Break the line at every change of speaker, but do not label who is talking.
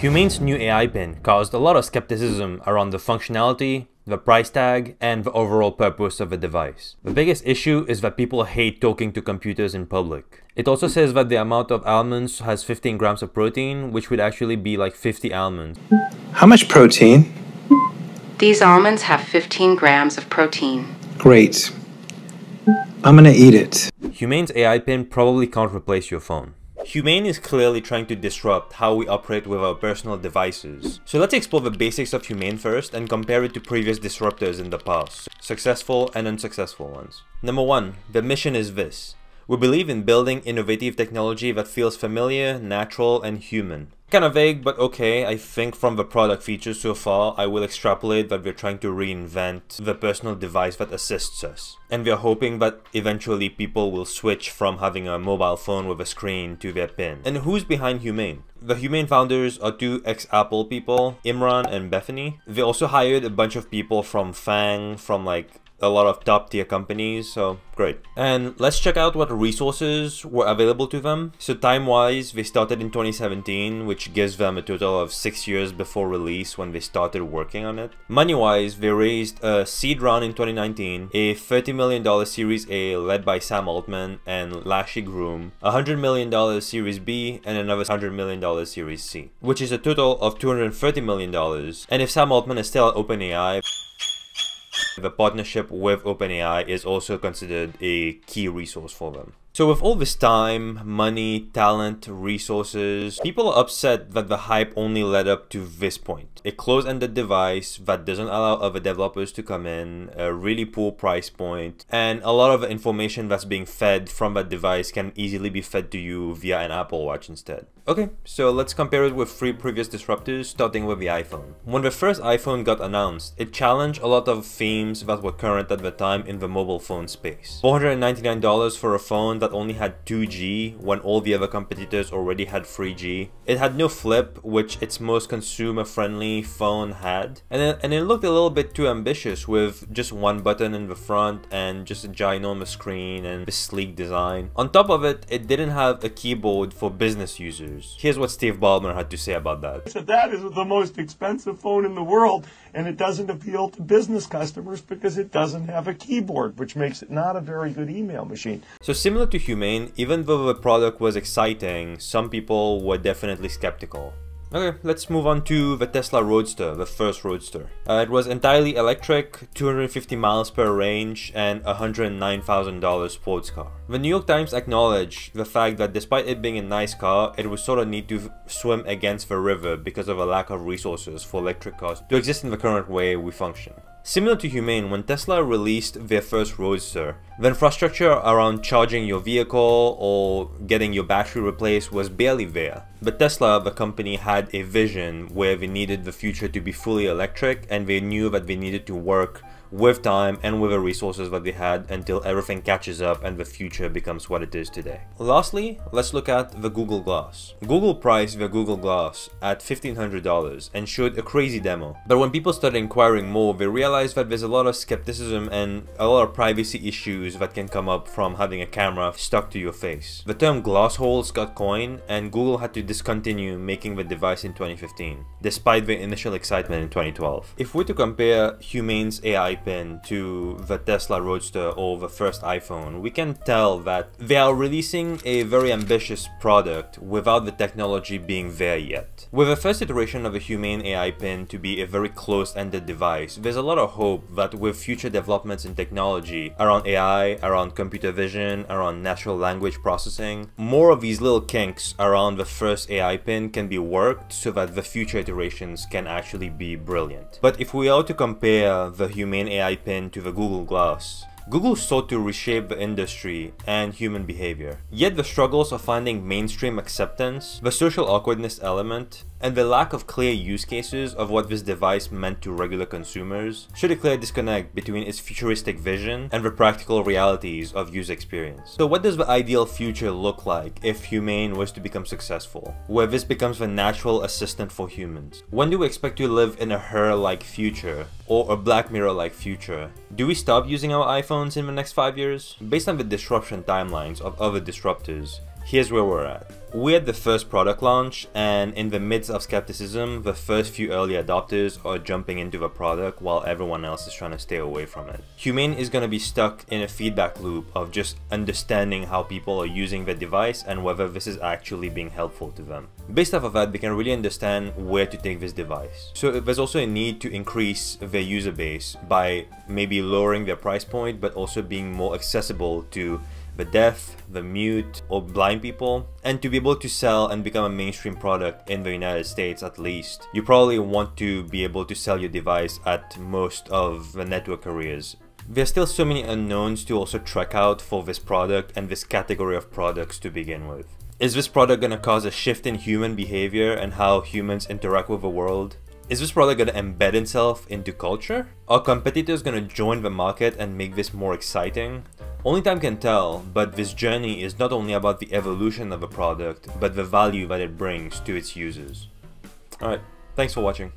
Humane's new AI pin caused a lot of skepticism around the functionality, the price tag, and the overall purpose of the device. The biggest issue is that people hate talking to computers in public. It also says that the amount of almonds has 15 grams of protein, which would actually be like 50 almonds.
How much protein?
These almonds have 15 grams of protein.
Great. I'm gonna eat it.
Humane's AI pin probably can't replace your phone. Humane is clearly trying to disrupt how we operate with our personal devices. So let's explore the basics of Humane first and compare it to previous disruptors in the past, successful and unsuccessful ones. Number 1. The mission is this. We believe in building innovative technology that feels familiar, natural, and human. Kinda vague, but okay, I think from the product features so far, I will extrapolate that we're trying to reinvent the personal device that assists us. And we are hoping that eventually people will switch from having a mobile phone with a screen to their pin. And who's behind Humane? The Humane founders are two ex-Apple people, Imran and Bethany. They also hired a bunch of people from FAANG, from like a lot of top tier companies, so great. And let's check out what resources were available to them. So time wise, they started in 2017, which gives them a total of six years before release when they started working on it. Money wise, they raised a seed round in 2019, a $30 million Series A led by Sam Altman and Lachy Groom, a $100 million Series B, and another $100 million Series C, which is a total of $230 million. And if Sam Altman is still at OpenAI, the partnership with OpenAI is also considered a key resource for them. So with all this time, money, talent, resources, people are upset that the hype only led up to this point. A closed-ended device that doesn't allow other developers to come in, a really poor price point, and a lot of information that's being fed from that device can easily be fed to you via an Apple Watch instead. Okay, so let's compare it with three previous disruptors, starting with the iPhone. When the first iPhone got announced, it challenged a lot of themes that were current at the time in the mobile phone space. $499 for a phone that only had 2G when all the other competitors already had 3G. It had no flip, which its most consumer-friendly phone had. And it, and it looked a little bit too ambitious with just one button in the front and just a ginormous screen and a sleek design. On top of it, it didn't have a keyboard for business users. Here's what Steve Ballmer had to say about that.
So that is the most expensive phone in the world and it doesn't appeal to business customers because it doesn't have a keyboard, which makes it not a very good email machine.
So similar to Humane, even though the product was exciting, some people were definitely skeptical. Okay, let's move on to the Tesla Roadster, the first Roadster. Uh, it was entirely electric, 250 miles per range, and $109,000 sports car. The New York Times acknowledged the fact that despite it being a nice car, it would sort of need to swim against the river because of a lack of resources for electric cars to exist in the current way we function. Similar to Humane, when Tesla released their first Roadster, the infrastructure around charging your vehicle or getting your battery replaced was barely there. But Tesla, the company, had a vision where they needed the future to be fully electric and they knew that they needed to work with time and with the resources that they had until everything catches up and the future becomes what it is today. Lastly, let's look at the Google Glass. Google priced the Google Glass at $1,500 and showed a crazy demo. But when people started inquiring more, they realized that there's a lot of skepticism and a lot of privacy issues that can come up from having a camera stuck to your face. The term glass holes got coined and Google had to discontinue making the device in 2015, despite the initial excitement in 2012. If we're to compare Humane's AI to the Tesla Roadster or the first iPhone, we can tell that they are releasing a very ambitious product without the technology being there yet. With the first iteration of a Humane AI pin to be a very closed-ended device, there's a lot of hope that with future developments in technology around AI, around computer vision, around natural language processing, more of these little kinks around the first AI pin can be worked so that the future iterations can actually be brilliant. But if we are to compare the Humane AI pin to the Google Glass. Google sought to reshape the industry and human behavior. Yet the struggles of finding mainstream acceptance, the social awkwardness element, and the lack of clear use cases of what this device meant to regular consumers should a clear disconnect between its futuristic vision and the practical realities of user experience. So what does the ideal future look like if Humane was to become successful, where this becomes the natural assistant for humans? When do we expect to live in a her-like future, or a Black Mirror-like future? Do we stop using our iPhones in the next 5 years? Based on the disruption timelines of other disruptors, Here's where we're at. We're at the first product launch, and in the midst of skepticism, the first few early adopters are jumping into the product while everyone else is trying to stay away from it. Humane is going to be stuck in a feedback loop of just understanding how people are using the device and whether this is actually being helpful to them. Based off of that, we can really understand where to take this device. So there's also a need to increase their user base by maybe lowering their price point, but also being more accessible to the deaf, the mute, or blind people, and to be able to sell and become a mainstream product in the United States at least, you probably want to be able to sell your device at most of the network areas. There's still so many unknowns to also track out for this product and this category of products to begin with. Is this product to cause a shift in human behavior and how humans interact with the world? Is this product going to embed itself into culture? Are competitors going to join the market and make this more exciting? Only time can tell, but this journey is not only about the evolution of a product, but the value that it brings to its users. Alright, thanks for watching.